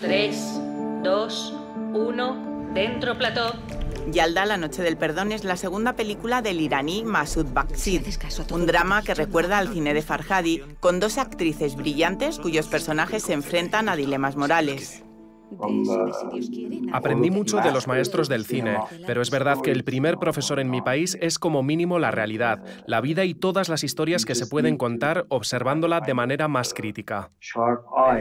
3, 2, 1, dentro plató. Yalda, La Noche del Perdón, es la segunda película del iraní Masoud Bakhshid, un drama que recuerda al cine de Farhadi, con dos actrices brillantes cuyos personajes se enfrentan a dilemas morales. Aprendí mucho de los maestros del cine, pero es verdad que el primer profesor en mi país es como mínimo la realidad, la vida y todas las historias que se pueden contar observándola de manera más crítica.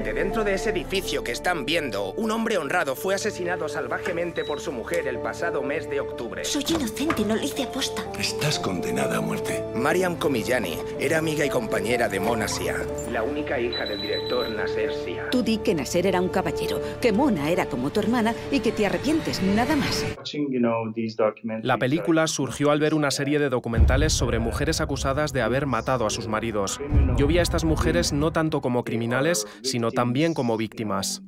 De dentro de ese edificio que están viendo, un hombre honrado fue asesinado salvajemente por su mujer el pasado mes de octubre. Soy inocente, no lo hice aposta. Estás condenada a muerte. Mariam Komillani era amiga y compañera de Mona Sia, la única hija del director Nasser Sia. Tú di que Nasser era un caballero, que Mona era como tu hermana y que te arrepientes, nada más. La película surgió al ver una serie de documentales sobre mujeres acusadas de haber matado a sus maridos. Yo vi a estas mujeres no tanto como criminales, sino también como víctimas.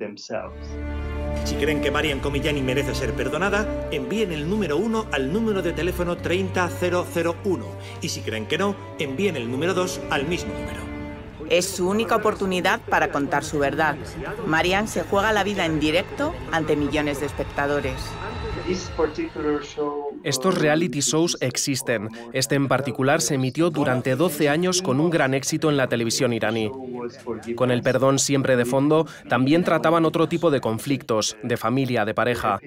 Si creen que Mariam Comillani merece ser perdonada, envíen el número 1 al número de teléfono 30001. Y si creen que no, envíen el número 2 al mismo número. Es su única oportunidad para contar su verdad. Marian se juega la vida en directo ante millones de espectadores. Estos reality shows existen. Este en particular se emitió durante 12 años con un gran éxito en la televisión iraní. Con el perdón siempre de fondo, también trataban otro tipo de conflictos, de familia, de pareja.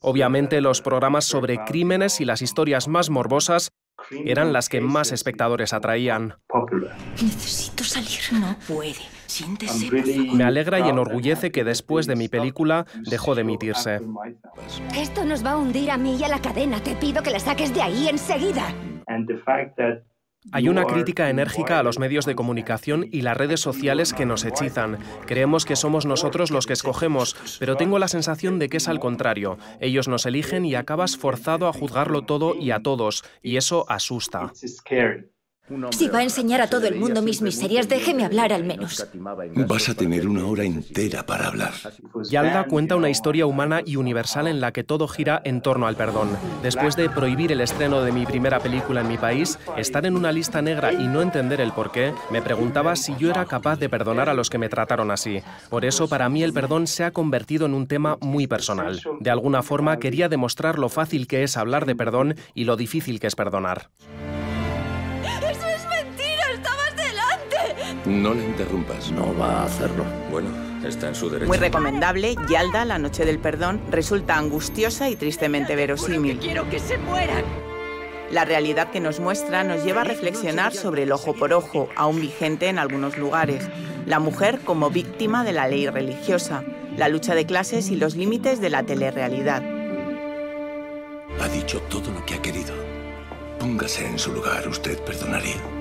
Obviamente los programas sobre crímenes y las historias más morbosas eran las que más espectadores atraían. Necesito salir. No puede. Siéntese. Me alegra y enorgullece que después de mi película dejó de emitirse. Esto nos va a hundir a mí y a la cadena. Te pido que la saques de ahí enseguida. Hay una crítica enérgica a los medios de comunicación y las redes sociales que nos hechizan. Creemos que somos nosotros los que escogemos, pero tengo la sensación de que es al contrario. Ellos nos eligen y acabas forzado a juzgarlo todo y a todos, y eso asusta. Si va a enseñar a todo el mundo mis miserias, déjeme hablar al menos. Vas a tener una hora entera para hablar. Yalda cuenta una historia humana y universal en la que todo gira en torno al perdón. Después de prohibir el estreno de mi primera película en mi país, estar en una lista negra y no entender el porqué, me preguntaba si yo era capaz de perdonar a los que me trataron así. Por eso, para mí el perdón se ha convertido en un tema muy personal. De alguna forma, quería demostrar lo fácil que es hablar de perdón y lo difícil que es perdonar. No le interrumpas. No va a hacerlo. Bueno, está en su derecho. Muy recomendable, Yalda, La Noche del Perdón, resulta angustiosa y tristemente verosímil. ¡Quiero que se mueran! La realidad que nos muestra nos lleva a reflexionar sobre el ojo por ojo, aún vigente en algunos lugares. La mujer como víctima de la ley religiosa, la lucha de clases y los límites de la telerrealidad. Ha dicho todo lo que ha querido. Póngase en su lugar, usted perdonaría.